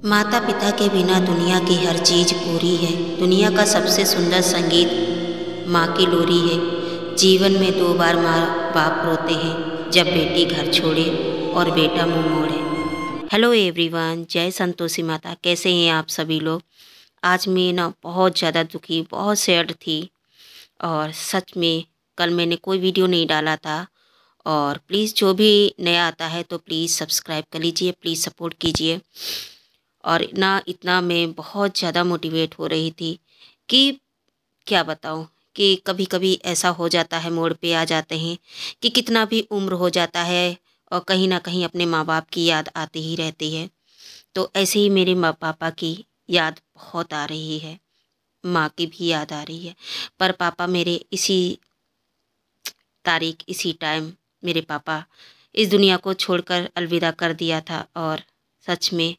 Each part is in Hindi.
माता पिता के बिना दुनिया की हर चीज़ पूरी है। दुनिया का सबसे सुंदर संगीत माँ की लोरी है। जीवन में दो बार माँ बाप रोते हैं, जब बेटी घर छोड़े और बेटा मुँह मोड़े। हेलो एवरीवन, जय संतोषी माता। कैसे हैं आप सभी लोग? आज मैं ना बहुत ज़्यादा दुखी, बहुत सैड थी और सच में कल मैंने कोई वीडियो नहीं डाला था। और प्लीज़ जो भी नया आता है तो प्लीज़ सब्सक्राइब कर लीजिए प्लीज़ सपोर्ट कीजिए। और ना इतना मैं बहुत ज़्यादा मोटिवेट हो रही थी कि क्या बताऊँ, कि कभी कभी ऐसा हो जाता है, मोड़ पे आ जाते हैं कि कितना भी उम्र हो जाता है और कहीं ना कहीं अपने माँ बाप की याद आती ही रहती है। तो ऐसे ही मेरे माँ पापा की याद बहुत आ रही है, माँ की भी याद आ रही है। पर पापा मेरे इसी तारीख, इसी टाइम मेरे पापा इस दुनिया को छोड़कर अलविदा कर दिया था और सच में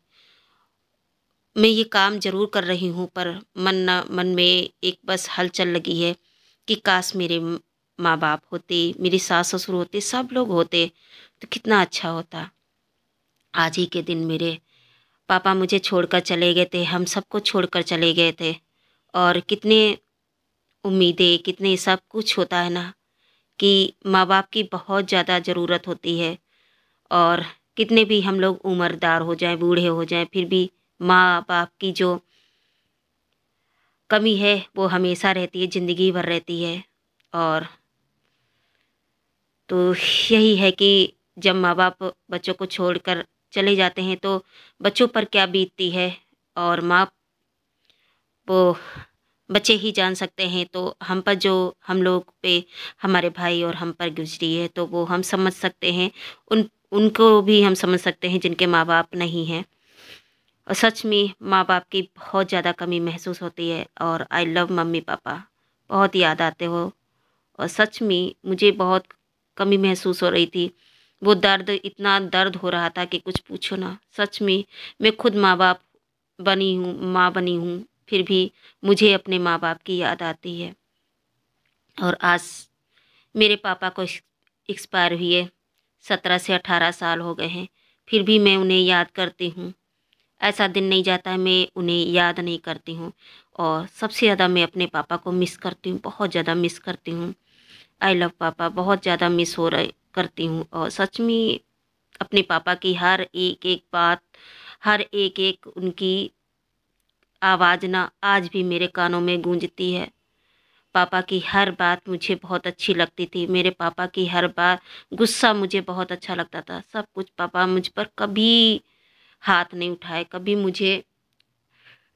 मैं ये काम ज़रूर कर रही हूँ, पर मन ना, मन में एक बस हलचल लगी है कि काश मेरे माँ बाप होते, मेरे सास ससुर होते, सब लोग होते तो कितना अच्छा होता। आज ही के दिन मेरे पापा मुझे छोड़कर चले गए थे, हम सबको छोड़कर चले गए थे, और कितने उम्मीदें, कितने सब कुछ होता है ना, कि माँ बाप की बहुत ज़्यादा ज़रूरत होती है, और कितने भी हम लोग उम्रदार हो जाएँ, बूढ़े हो जाएँ, फिर भी माँ बाप की जो कमी है, वो हमेशा रहती है, ज़िंदगी भर रहती है। और तो यही है कि जब माँ बाप बच्चों को छोड़कर चले जाते हैं तो बच्चों पर क्या बीतती है? और माँ वो बच्चे ही जान सकते हैं तो हम पर जो हम लोग पे हमारे भाई और हम पर गुजरी है तो वो हम समझ सकते हैं। उन, उनको भी हम समझ सकते हैं, जिनके माँ बाप नहीं हैं। और सच में माँ बाप की बहुत ज़्यादा कमी महसूस होती है और आई लव मम्मी पापा। बहुत याद आते हो। और सच में मुझे बहुत कमी महसूस हो रही थी। वो दर्द, इतना दर्द हो रहा था कि कुछ पूछो ना। सच में मैं खुद माँ बाप बनी हूँ, माँ बनी हूँ, फिर भी मुझे अपने माँ बाप की याद आती है। और आज मेरे पापा को एक्सपायर हुए सत्रह से अठारह साल हो गए हैं। फिर भी मैं उन्हें याद करती हूँ। ऐसा दिन नहीं जाता है, मैं उन्हें याद नहीं करती हूँ। और सबसे ज़्यादा मैं अपने पापा को मिस करती हूँ, बहुत ज़्यादा मिस करती हूँ। आई लव पापा, बहुत ज़्यादा मिस हो रहे, करती हूँ। और सच में अपने पापा की हर एक एक बात, हर एक एक उनकी आवाज़ ना आज भी मेरे कानों में गूंजती है। पापा की हर बात मुझे बहुत अच्छी लगती थी। मेरे पापा की हर बात, गुस्सा मुझे बहुत अच्छा लगता था। सब कुछ पापा मुझ पर कभी हाथ नहीं उठाए। कभी मुझे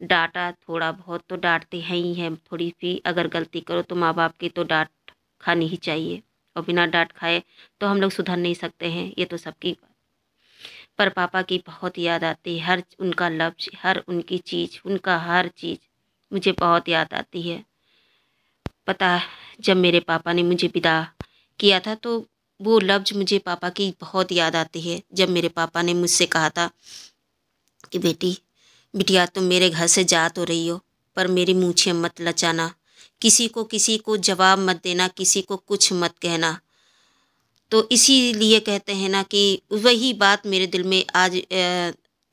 डांटा थोड़ा बहुत तो डांटते हैं ही हैं। थोड़ी सी अगर गलती करो तो माँ बाप की तो डांट खानी ही चाहिए। और बिना डांट खाए तो हम लोग सुधर नहीं सकते हैं। ये तो सबकी बात। पर पापा की बहुत याद आती है। हर उनका लफ्ज़ हर उनकी चीज़, उनका हर चीज़ मुझे बहुत याद आती है। पता जब मेरे पापा ने मुझे विदा किया था तो वो लफ्ज़ मुझे पापा की बहुत याद आती है। जब मेरे पापा ने मुझसे कहा था कि बेटी, बिटिया तुम मेरे घर से जा तो रही हो, पर मेरी मूछें मत लचाना। किसी को किसी को जवाब मत देना, किसी को कुछ मत कहना। तो इसीलिए कहते हैं ना कि वही बात मेरे दिल में आज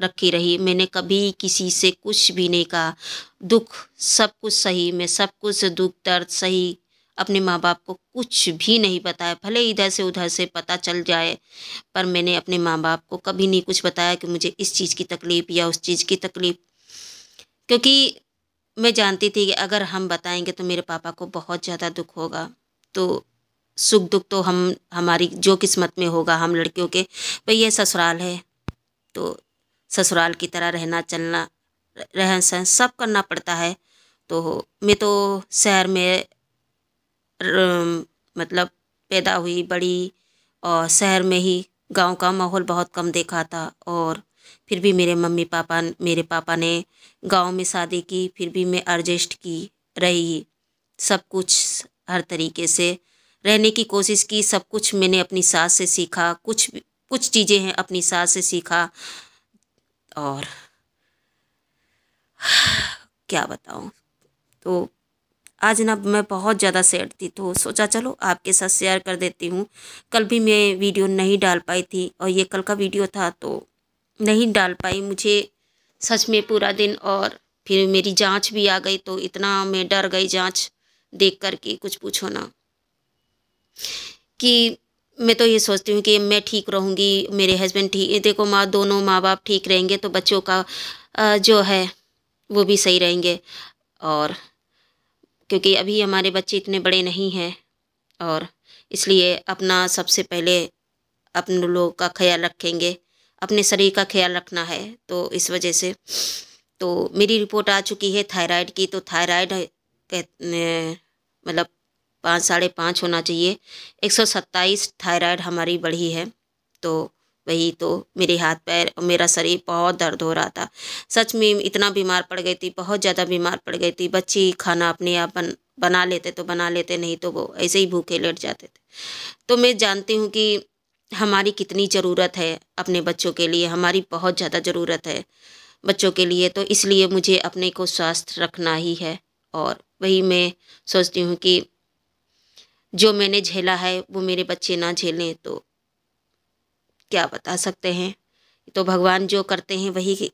रखी रही। मैंने कभी किसी से कुछ भी नहीं कहा। दुख, सब कुछ सही, में सब कुछ दुख, दर्द सही अपने माँ बाप को कुछ भी नहीं बताया भले इधर से उधर से पता चल जाए, पर मैंने अपने माँ बाप को कभी नहीं कुछ बताया कि मुझे इस चीज़ की तकलीफ़ या उस चीज़ की तकलीफ़। क्योंकि मैं जानती थी कि अगर हम बताएँगे तो मेरे पापा को बहुत ज़्यादा दुख होगा। तो सुख दुख तो हम, हमारी जो किस्मत में होगा, हम लड़कियों के भाई ये ससुराल है। तो ससुराल की तरह रहना, चलना रहन सहन सब करना पड़ता है। तो मैं तो शहर में मतलब पैदा हुई बड़ी, और शहर में ही गाँव का माहौल बहुत कम देखा था। और फिर भी मेरे मम्मी पापा, मेरे पापा ने गाँव में शादी की, फिर भी मैं एडजस्ट की रही। सब कुछ हर तरीके से रहने की कोशिश की, सब कुछ मैंने अपनी सास से सीखा, कुछ कुछ चीज़ें हैं अपनी सास से सीखा। और क्या बताऊँ? तो आज ना मैं बहुत ज़्यादा सैड थी तो सोचा चलो आपके साथ शेयर कर देती हूँ। कल भी मैं वीडियो नहीं डाल पाई थी और ये कल का वीडियो था तो नहीं डाल पाई मुझे सच में पूरा दिन और फिर मेरी जाँच भी आ गई तो इतना मैं डर गई जाँच देख कर के कुछ पूछो ना। कि मैं तो ये सोचती हूँ कि मैं ठीक रहूँगी, मेरे हस्बैंड ठीक देखो माँ, दोनों माँ बाप ठीक रहेंगे तो बच्चों का जो है वो भी सही रहेंगे और क्योंकि अभी हमारे बच्चे इतने बड़े नहीं हैं और इसलिए अपना सबसे पहले अपने लोगों का ख्याल रखेंगे। अपने शरीर का ख्याल रखना है तो इस वजह से। तो मेरी रिपोर्ट आ चुकी है थायराइड की तो थायराइड मतलब पाँच, साढ़े पाँच होना चाहिए। एक सौ सत्ताईस थायराइड हमारी बढ़ी है तो वही तो मेरे हाथ पैर और मेरा शरीर बहुत दर्द हो रहा था। सच में इतना बीमार पड़ गई थी, बहुत ज़्यादा बीमार पड़ गई थी। बच्चे खाना अपने आप बन, बना लेते तो बना लेते, नहीं तो वो ऐसे ही भूखे लेट जाते थे। तो मैं जानती हूँ कि हमारी कितनी ज़रूरत है अपने बच्चों के लिए, हमारी बहुत ज़्यादा ज़रूरत है बच्चों के लिए तो इसलिए मुझे अपने को स्वस्थ रखना ही है। और वही मैं सोचती हूँ कि जो मैंने झेला है, वो मेरे बच्चे ना झेलें तो क्या बता सकते हैं? तो भगवान जो करते हैं, वही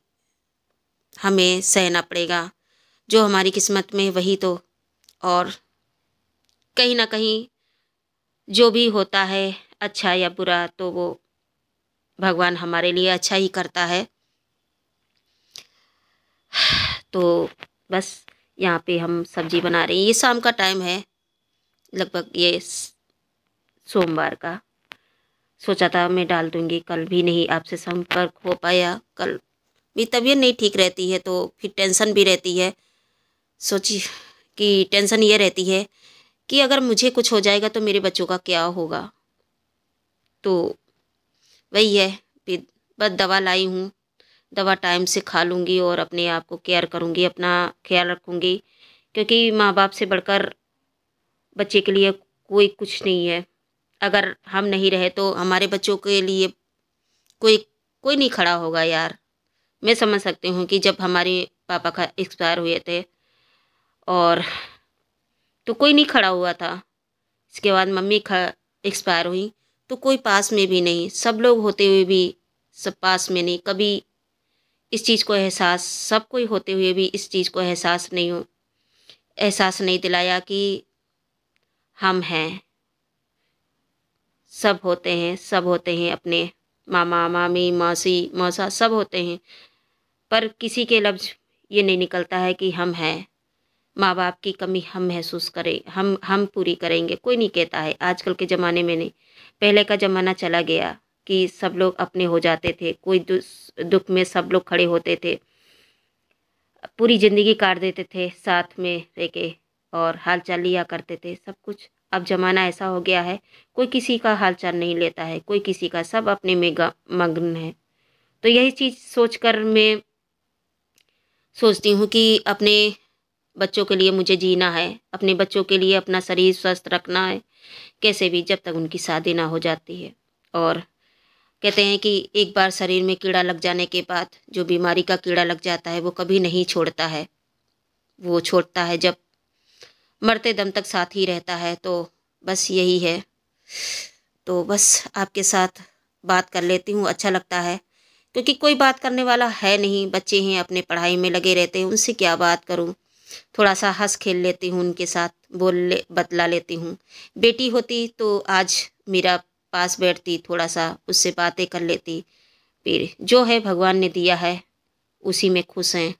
हमें सहना पड़ेगा। जो हमारी किस्मत में, वही तो। और कहीं ना कहीं जो भी होता है अच्छा या बुरा तो वो भगवान हमारे लिए अच्छा ही करता है। तो बस यहाँ पे हम सब्ज़ी बना रहे हैं। ये शाम का टाइम है। लगभग ये सोमवार का। सोचा था मैं डाल दूँगी, कल भी नहीं आपसे संपर्क हो पाया, कल मेरी तबीयत नहीं ठीक रहती है तो फिर टेंशन भी रहती है। सोची कि टेंशन ये रहती है कि अगर मुझे कुछ हो जाएगा तो मेरे बच्चों का क्या होगा। तो वही है, फिर बस दवा लाई हूँ, दवा टाइम से खा लूँगी और अपने आप को केयर करूँगी, अपना ख्याल रखूँगी, क्योंकि माँ बाप से बढ़कर बच्चे के लिए कोई कुछ नहीं है। अगर हम नहीं रहे तो हमारे बच्चों के लिए कोई कोई नहीं खड़ा होगा यार। मैं समझ सकती हूँ कि जब हमारे पापा का एक्सपायर हुए थे और तो कोई नहीं खड़ा हुआ था, इसके बाद मम्मी एक्सपायर हुई तो कोई पास में भी नहीं, सब लोग होते हुए भी सब पास में नहीं, कभी इस चीज़ को एहसास, सब कोई होते हुए भी इस चीज़ को एहसास नहीं हो, एहसास नहीं दिलाया कि हम हैं। सब होते हैं, सब होते हैं अपने मामा, मामी, मासी, मौसा, सब होते हैं। पर किसी के लफ्ज़ ये नहीं निकलता है कि हम हैं। माँ बाप की कमी हम महसूस करें, हम हम पूरी करेंगे, कोई नहीं कहता है। आजकल के ज़माने में नहीं, पहले का ज़माना चला गया कि सब लोग अपने हो जाते थे, कोई दुख में सब लोग खड़े होते थे। पूरी ज़िंदगी काट देते थे साथ में रह के और हाल चाल लिया करते थे, सब कुछ। अब ज़माना ऐसा हो गया है, कोई किसी का हाल चाल नहीं लेता है, कोई किसी का, सब अपने में मग्न है। तो यही चीज़ सोचकर मैं सोचती हूँ कि अपने बच्चों के लिए मुझे जीना है, अपने बच्चों के लिए अपना शरीर स्वस्थ रखना है, कैसे भी जब तक उनकी शादी ना हो जाती है। और कहते हैं कि एक बार शरीर में कीड़ा लग जाने के बाद, जो बीमारी का कीड़ा लग जाता है, वो कभी नहीं छोड़ता है, वो छोड़ता है जब मरते दम तक साथ ही रहता है तो बस यही है। तो बस आपके साथ बात कर लेती हूँ अच्छा लगता है। क्योंकि कोई बात करने वाला है नहीं, बच्चे हैं, अपने पढ़ाई में लगे रहते हैं, उनसे क्या बात करूँ? थोड़ा सा हंस खेल लेती हूँ उनके साथ, बोल ले, बतला लेती हूँ। बेटी होती तो आज मेरा पास बैठती थोड़ा सा उससे बातें कर लेती। फिर जो है, भगवान ने दिया है, उसी में खुश हैं।